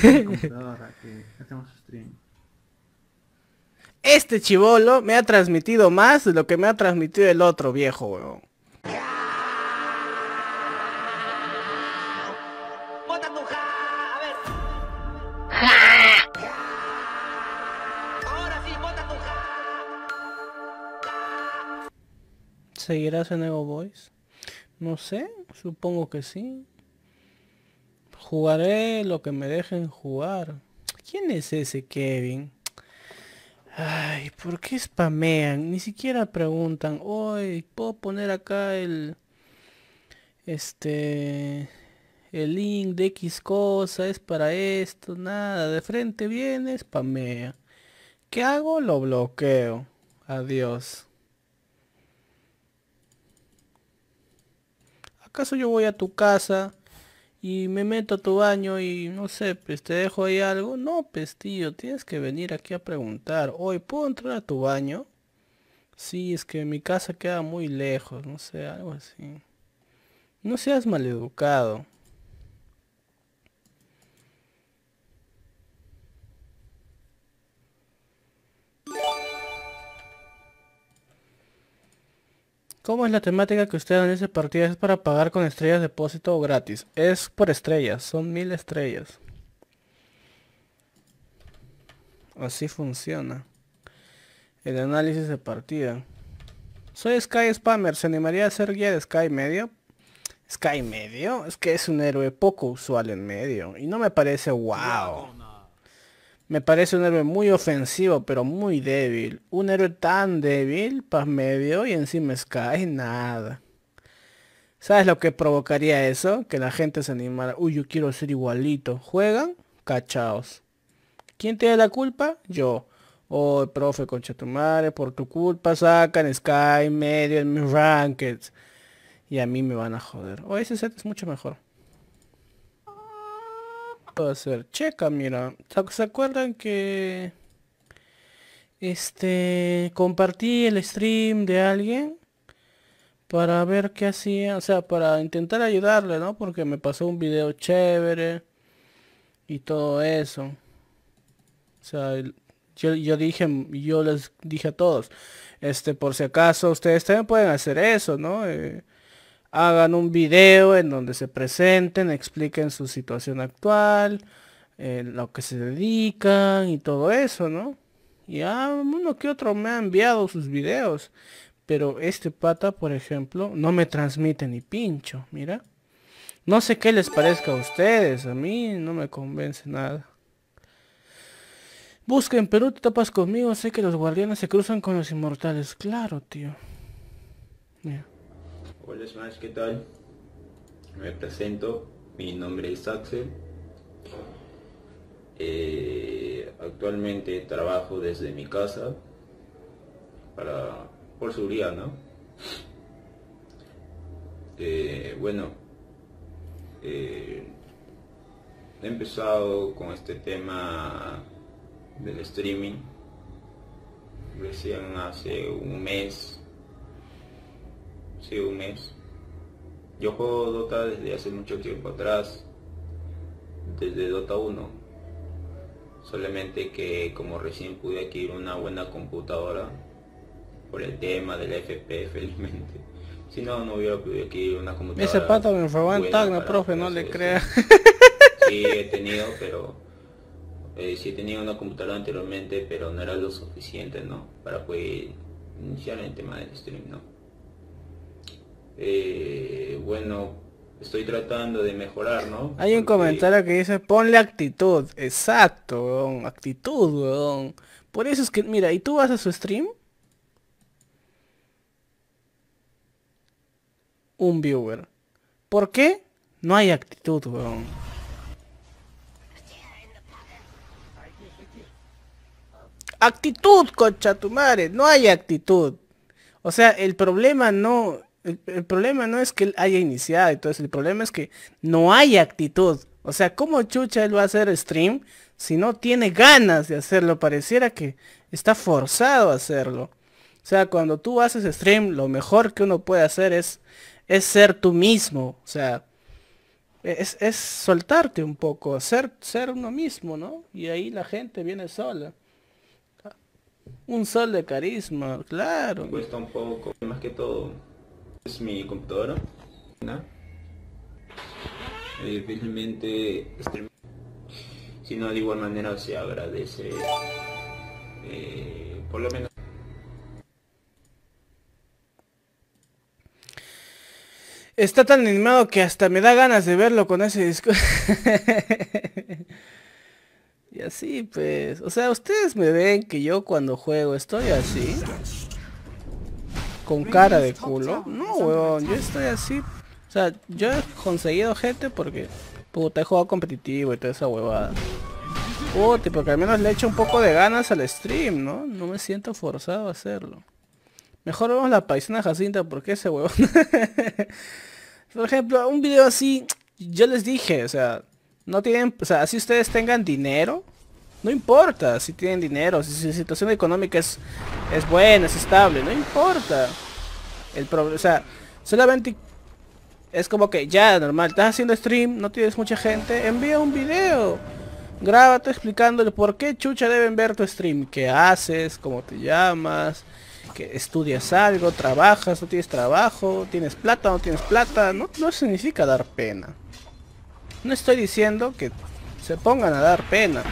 computadora que hacemos stream. Este chivolo me ha transmitido más de lo que me ha transmitido el otro viejo, weón. ¿Seguirás en Ego Boys? No sé, supongo que sí. Jugaré lo que me dejen jugar. ¿Quién es ese Kevin? Ay, ¿por qué spamean? Ni siquiera preguntan. Hoy puedo poner acá el este el link de X cosa es para esto, nada, de frente viene, spamea. ¿Qué hago? Lo bloqueo. Adiós. ¿Acaso yo voy a tu casa y me meto a tu baño y no sé, pues te dejo ahí algo? No, pues tío, tienes que venir aquí a preguntar. Hoy, ¿puedo entrar a tu baño? Sí, es que mi casa queda muy lejos, no sé, algo así. No seas maleducado. ¿Cómo es la temática que usted en ese partido? ¿Es para pagar con estrellas depósito o gratis? Es por estrellas, son mil estrellas. Así funciona. El análisis de partida. Soy Sky Spammer, ¿se animaría a ser guía de Sky Medio? Sky Medio, es que es un héroe poco usual en medio. Y no me parece wow. Me parece un héroe muy ofensivo, pero muy débil. Un héroe tan débil, para medio, y encima Sky, nada. ¿Sabes lo que provocaría eso? Que la gente se animara. Uy, yo quiero ser igualito. ¿Juegan? Cachaos. ¿Quién tiene la culpa? Yo. Oh, profe, concha tu madre, por tu culpa sacan Sky medio en mis rankings. Y a mí me van a joder. Oh, ese set es mucho mejor puedo hacer? Checa, mira. ¿Se acuerdan que este compartí el stream de alguien para ver qué hacía, o sea, para intentar ayudarle, ¿no? Porque me pasó un video chévere y todo eso. O sea, yo, yo dije, yo les dije a todos, este, por si acaso ustedes también pueden hacer eso, ¿no? Eh, hagan un video en donde se presenten, expliquen su situación actual, eh, lo que se dedican y todo eso, ¿no? Y a uno que otro me ha enviado sus videos. Pero este pata, por ejemplo, no me transmite ni pincho, mira. No sé qué les parezca a ustedes, a mí no me convence nada. Busquen Perú, te tapas conmigo, sé que los guardianes se cruzan con los inmortales. Claro, tío. Mira. Hola Smash, ¿qué tal? Me presento, mi nombre es Axel. Eh, actualmente trabajo desde mi casa para por seguridad, ¿no? Eh, bueno, eh, he empezado con este tema del streaming recién hace un mes sí, un mes. Yo juego Dota desde hace mucho tiempo atrás, desde Dota 1. Solamente que como recién pude adquirir una buena computadora, por el tema del FP felizmente. Si no, no hubiera podido adquirir una computadora. Ese pato me robó en Tacna, profe, no le crea. Sí, he tenido, pero... Eh, sí he tenido una computadora anteriormente, pero no era lo suficiente, ¿no? Para poder iniciar el tema del stream, ¿no? Eh, bueno, estoy tratando de mejorar, ¿no? Hay un comentario que dice, ponle actitud. Exacto, actitud, weón. Por eso es que, mira, ¿y tú vas a su stream? Un viewer. ¿Por qué? No hay actitud, weón. Actitud, concha tu madre. No hay actitud. O sea, el problema no el, problema no es que él haya iniciado y todo eso, el problema es que no hay actitud. O sea, ¿cómo chucha él va a hacer stream si no tiene ganas de hacerlo? Pareciera que está forzado a hacerlo. O sea, cuando tú haces stream, lo mejor que uno puede hacer es, es ser tú mismo. O sea, es, es soltarte un poco, ser, ser uno mismo, ¿no? Y ahí la gente viene sola. Un sol de carisma, claro. Cuesta un poco, más que todo. Es mi computadora. ¿no? Eh, difícilmente si no de igual manera se agradece eh, por lo menos Está tan animado que hasta me da ganas de verlo con ese disco. y así pues. O sea, ustedes me ven que yo cuando juego estoy así. Con cara de culo. No, weón, yo estoy así. O sea, yo he conseguido gente porque... Puta, he jugado competitivo y toda esa huevada. Puta, porque al menos le echo un poco de ganas al stream, ¿no? No me siento forzado a hacerlo. Mejor vemos la paisana Jacinta porque ese huevón... Por ejemplo, un video así, yo les dije, o sea, no tienen, o sea, si ustedes tengan dinero, no importa si tienen dinero, si su situación económica es, es buena, es estable, no importa. El problema, o sea, solamente es como que ya, normal, estás haciendo stream, no tienes mucha gente, envía un video. Grábate explicándole por qué chucha deben ver tu stream, qué haces, cómo te llamas, que estudias algo, trabajas, no tienes trabajo, tienes plata, no tienes plata, no, no significa dar pena. No estoy diciendo que se pongan a dar pena.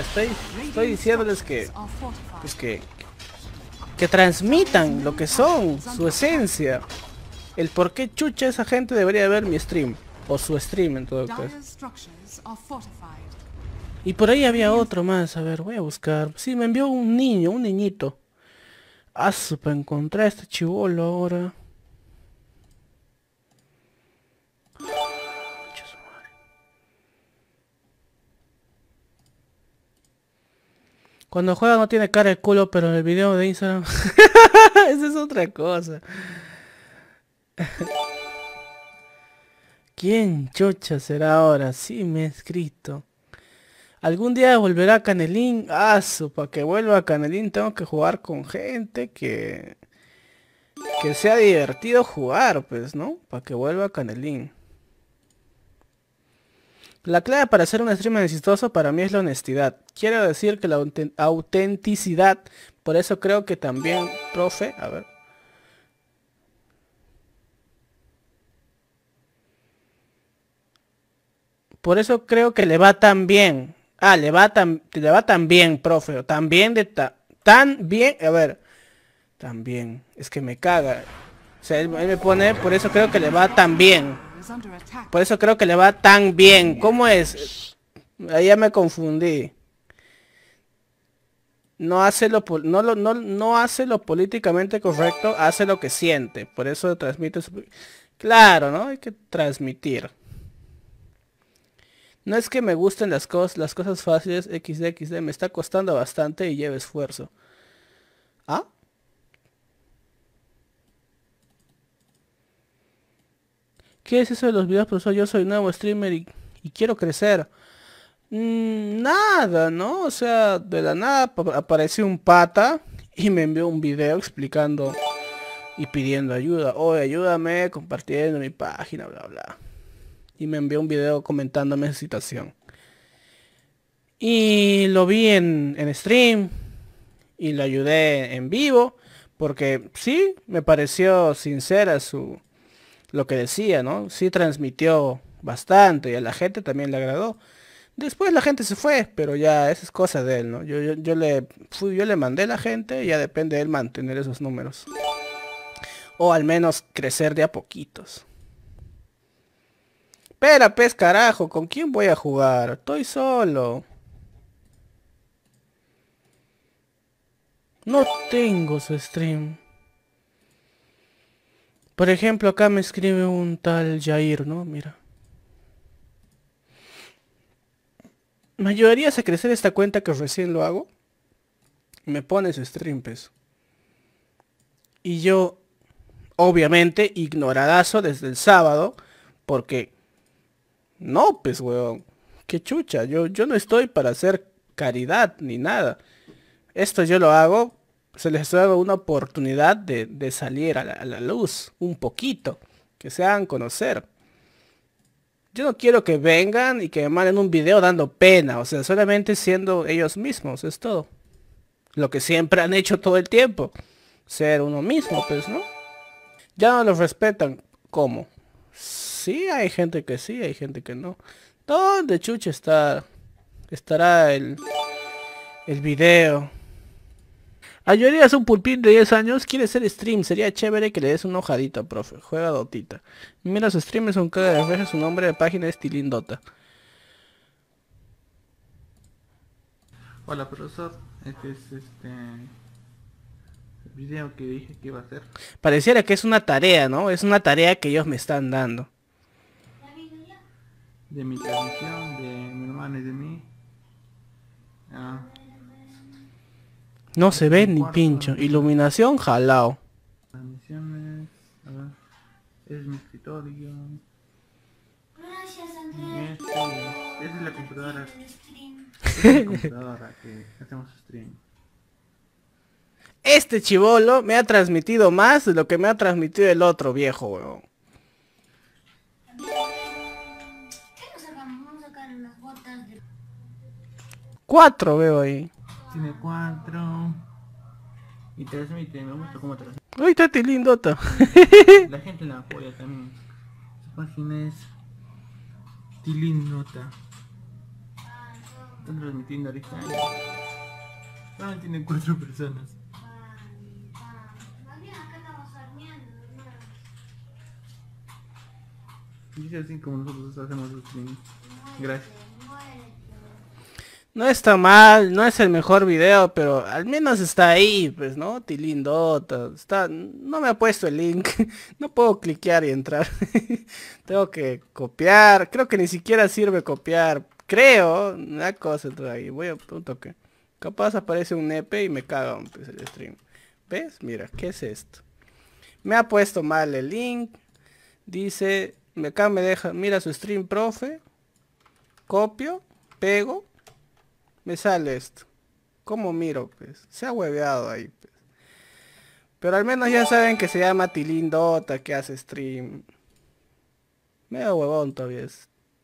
Estoy, estoy diciéndoles que, pues que, que transmitan lo que son, su esencia. El por qué chucha esa gente debería ver mi stream. O su stream en todo caso. Y por ahí había otro más, a ver, voy a buscar. Sí, me envió un niño, un niñito. Ah, para encontrar a este chivolo ahora. Cuando juega no tiene cara de culo, pero en el video de Instagram... Esa es otra cosa. ¿Quién chocha será ahora? Sí, me he escrito. Algún día volverá Canelín. Ah, para que vuelva Canelín tengo que jugar con gente que... Que sea divertido jugar, pues, ¿no? Para que vuelva Canelín. La clave para hacer un stream exitoso para mí es la honestidad. Quiero decir que la autenticidad. Por eso creo que también, profe, a ver. Por eso creo que le va tan bien. Ah, le va tan, le va tan bien, profe. Tan de tan bien. A ver. Tan bien. Es que me caga. O sea, él, me pone, por eso creo que le va tan bien. Por eso creo que le va tan bien. ¿Cómo es? Ahí ya me confundí. No hace lo no, lo, no, no hace lo políticamente correcto, hace lo que siente. Por eso transmite su... Claro, ¿no? Hay que transmitir. No es que me gusten las cosas, las cosas fáciles, XD, XD, me está costando bastante y lleva esfuerzo. ¿Ah? ¿Qué es eso de los videos, profesor? Yo soy nuevo streamer y, quiero crecer. Mm, nada, ¿no? O sea, de la nada apareció un pata y me envió un video explicando y pidiendo ayuda. Oye, ayúdame compartiendo mi página, bla, bla y me envió un video comentándome esa situación. Y lo vi en, en stream y lo ayudé en vivo porque sí, me pareció sincera su lo que decía, ¿no? Sí transmitió bastante y a la gente también le agradó. Después la gente se fue, pero ya esa es cosa de él, ¿no? Yo le fui, yo le mandé a la gente y ya depende de él mantener esos números. O al menos crecer de a poquitos. Espera, pez carajo, ¿con quién voy a jugar? Estoy solo. No tengo su stream. Por ejemplo, acá me escribe un tal Jair, ¿no? Mira. ¿Me ayudarías a crecer esta cuenta que recién lo hago? Me pone su stream. Y yo, obviamente, ignoradazo desde el sábado, porque no, pues, weón. Qué chucha. Yo, yo no estoy para hacer caridad ni nada. Esto yo lo hago, se les da una oportunidad de, salir a la, luz un poquito. Que se hagan conocer. Yo no quiero que vengan y que me manden un video dando pena, o sea, solamente siendo ellos mismos, es todo. Lo que siempre han hecho todo el tiempo. Ser uno mismo, pues, ¿no? Ya no los respetan. ¿Cómo? Sí, hay gente que sí, hay gente que no. ¿Dónde chucha está? Estará el, el video. Ayudarías un pulpín de 10 años, quiere ser stream, sería chévere que le des una hojadita, profe. Juega Dotita. Mira su stream es un cara de refleja, su nombre de página es Tilindota. Hola profesor, este es este el video que dije que iba a hacer. Pareciera que es una tarea, ¿no? Es una tarea que ellos me están dando. De mi transmisión, de mi hermano y de mí. Ah, No se ve ni pincho. Iluminación, jalao. transmisiones, a ver, es mi escritorio. Gracias, este, esta es la computadora. Esta es la computadora que hacemos stream. Este chivolo me ha transmitido más de lo que me ha transmitido el otro viejo, weón. ¿Qué nos sacamos? Vamos a sacar las botas de... Cuatro veo ahí. Tiene cuatro. Y transmite, me gusta cómo transmite. Uy, está tilindota. La gente la apoya también. Su página es Tilindota. Están transmitiendo ahorita. Solamente tienen cuatro personas. Dice así como nosotros hacemos los streams. Gracias. No está mal, no es el mejor video, pero al menos está ahí, pues, ¿no? Tilindota. Está... No me ha puesto el link. No puedo cliquear y entrar. Tengo que copiar. Creo que ni siquiera sirve copiar. Creo. Una cosa entrar ahí. Voy a un toque. Capaz aparece un nepe y me caga pues, el stream. ¿Ves? Mira, ¿qué es esto? Me ha puesto mal el link. Dice, acá me deja, mira su stream, profe. Copio, pego. Me sale esto. ¿Cómo miro? Pues se ha hueveado ahí. Pues. Pero al menos ya saben que se llama Tilindota, que hace stream. Medio huevón todavía.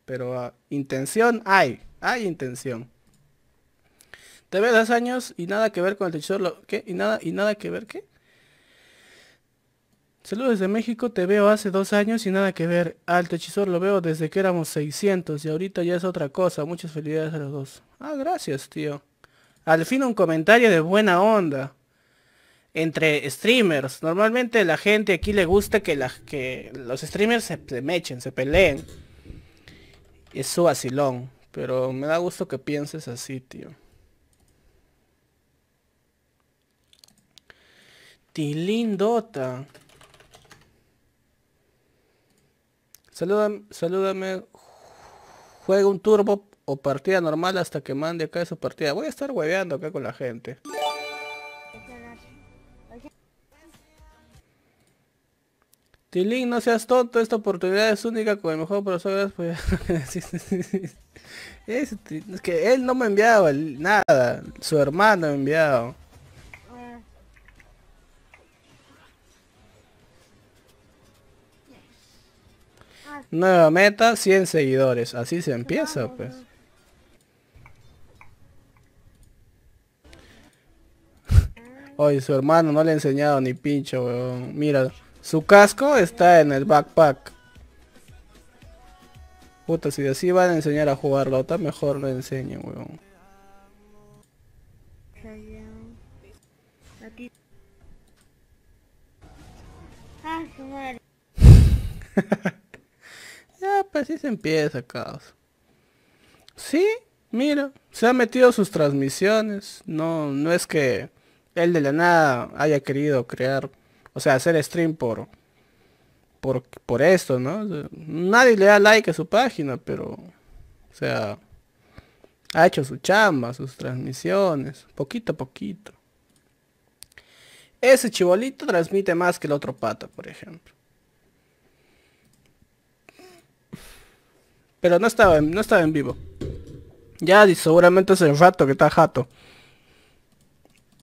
Pero ah, intención hay. Hay intención. Te ve dos años y nada que ver con el techo. ¿Qué? ¿Y nada, y nada que ver qué? Saludos desde México, te veo hace dos años y nada que ver. Alto hechizor lo veo desde que éramos 600 y ahorita ya es otra cosa. Muchas felicidades a los dos. Ah, gracias, tío. Al fin un comentario de buena onda. Entre streamers. Normalmente la gente aquí le gusta que los streamers se, se mechen, se peleen. Es su vacilón. Pero me da gusto que pienses así, tío. Tilindota. Salúdame, salúdame. Juega un turbo o partida normal hasta que mande acá su partida. Voy a estar hueveando acá con la gente. Tilín, no seas tonto, esta oportunidad es única con el mejor profesor. Pues, es, que él no me ha enviado el- nada, su hermano me ha enviado. Nueva meta, 100 seguidores. Así se empieza, pues. Oye, su hermano no le ha enseñado ni pincho, weón. Mira, su casco está en el backpack. Puta, si así van a enseñar a jugar Dota, mejor lo enseñen, weón. Aquí. Ah, su madre. Ya, pues así se empieza, caos. Sí, mira, se ha metido sus transmisiones. No, no es que él de la nada haya querido crear, o sea, hacer stream por, por, por esto, ¿no? Nadie le da like a su página, pero, o sea, ha hecho su chamba, sus transmisiones, poquito a poquito. Ese chibolito transmite más que el otro pata, por ejemplo. Pero no estaba, no estaba en vivo. Ya seguramente hace rato que está jato.